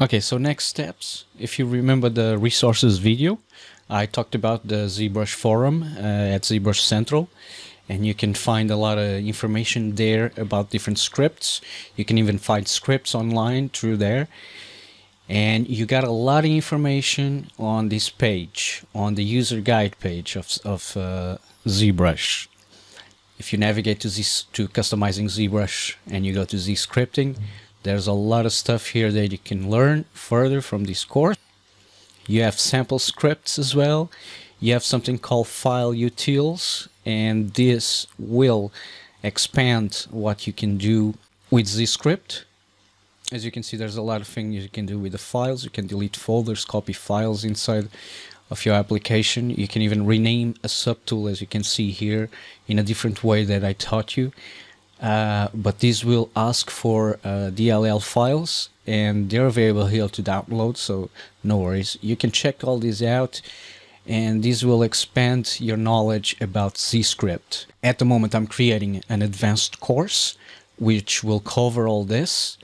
Okay, so next steps. If you remember the resources video, I talked about the ZBrush forum uh, at ZBrush Central, and you can find a lot of information there about different scripts. You can even find scripts online through there. And you got a lot of information on this page, on the user guide page of, of uh, ZBrush. If you navigate to this to customizing ZBrush and you go to Z scripting, there's a lot of stuff here that you can learn further from this course. You have sample scripts as well. You have something called file utils, and this will expand what you can do with ZScript. As you can see, there's a lot of things you can do with the files. You can delete folders, copy files inside of your application. You can even rename a subtool, as you can see here, in a different way that I taught you. Uh, but these will ask for uh, DLL files and they're available here to download so no worries you can check all these out and this will expand your knowledge about ZScript. At the moment I'm creating an advanced course which will cover all this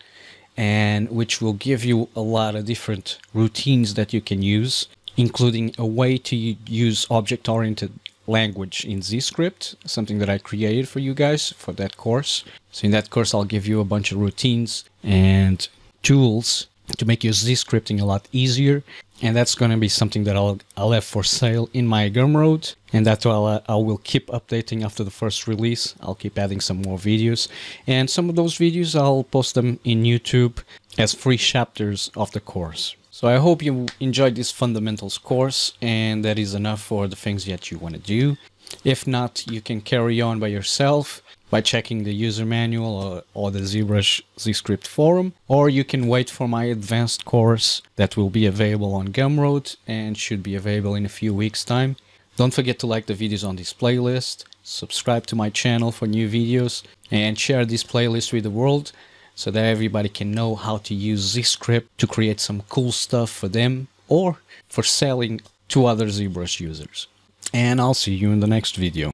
and which will give you a lot of different routines that you can use including a way to use object-oriented language in ZScript, something that I created for you guys for that course. So in that course, I'll give you a bunch of routines and tools to make your ZScripting a lot easier. And that's going to be something that I'll, I'll have for sale in my Gumroad. And that I'll, I will keep updating after the first release. I'll keep adding some more videos. And some of those videos, I'll post them in YouTube as free chapters of the course. So I hope you enjoyed this fundamentals course and that is enough for the things that you want to do. If not, you can carry on by yourself by checking the user manual or, or the ZBrush ZScript forum, or you can wait for my advanced course that will be available on Gumroad and should be available in a few weeks time. Don't forget to like the videos on this playlist, subscribe to my channel for new videos, and share this playlist with the world so that everybody can know how to use ZScript to create some cool stuff for them or for selling to other ZBrush users. And I'll see you in the next video.